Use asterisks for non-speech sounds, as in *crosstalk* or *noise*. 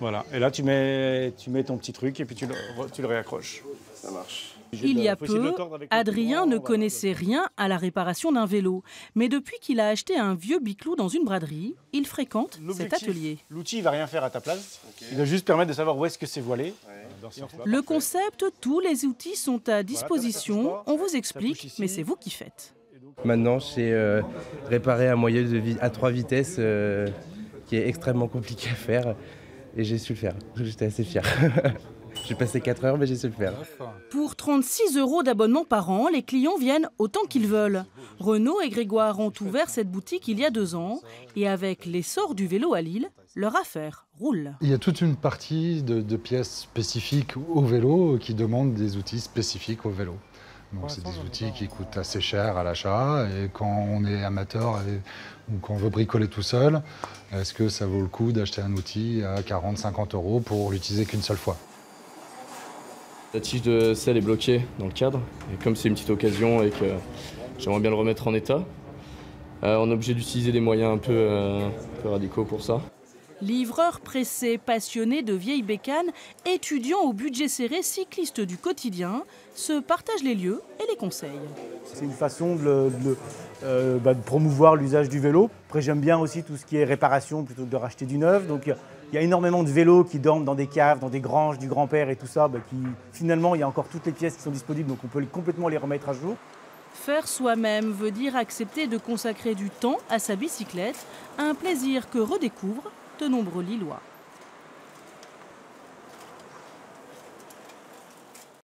Voilà. Et là, tu mets, tu mets ton petit truc et puis tu le, tu le réaccroches. Ça marche. Il y a peu, Adrien ne connaissait rien à la réparation d'un vélo. Mais depuis qu'il a acheté un vieux biclou dans une braderie, il fréquente cet atelier. L'outil ne va rien faire à ta place. Il va juste permettre de savoir où est-ce que c'est voilé. Le concept, tous les outils sont à disposition. On vous explique, mais c'est vous qui faites. Maintenant, c'est euh, réparer un moyen de à trois vitesses euh, qui est extrêmement compliqué à faire. Et j'ai su le faire. *laughs* J'étais assez fier. *laughs* J'ai passé 4 heures, mais j'ai su le faire. Pour 36 euros d'abonnement par an, les clients viennent autant qu'ils veulent. Renaud et Grégoire ont ouvert cette boutique il y a deux ans. Et avec l'essor du vélo à Lille, leur affaire roule. Il y a toute une partie de, pièces spécifiques au vélo qui demandent des outils spécifiques au vélo. Donc c'est des outils qui coûtent assez cher à l'achat. Et quand on est amateur ou qu'on veut bricoler tout seul, est-ce que ça vaut le coup d'acheter un outil à 40-50 euros pour l'utiliser qu'une seule fois? La tige de sel est bloquée dans le cadre, et comme c'est une petite occasion et que j'aimerais bien le remettre en état, euh, on est obligé d'utiliser des moyens un peu, euh, un peu radicaux pour ça. Livreur pressé, passionné de vieilles bécanes, étudiant au budget serré, cycliste du quotidien, se partage les lieux et les conseils. C'est une façon de, euh, bah, de promouvoir l'usage du vélo. Après, j'aime bien aussi tout ce qui est réparation plutôt que de racheter du neuf. Donc, il y a énormément de vélos qui dorment dans des caves, dans des granges du grand-père et tout ça. Bah, qui, finalement, il y a encore toutes les pièces qui sont disponibles, donc on peut complètement les remettre à jour. Faire soi-même veut dire accepter de consacrer du temps à sa bicyclette, un plaisir que redécouvrent de nombreux Lillois.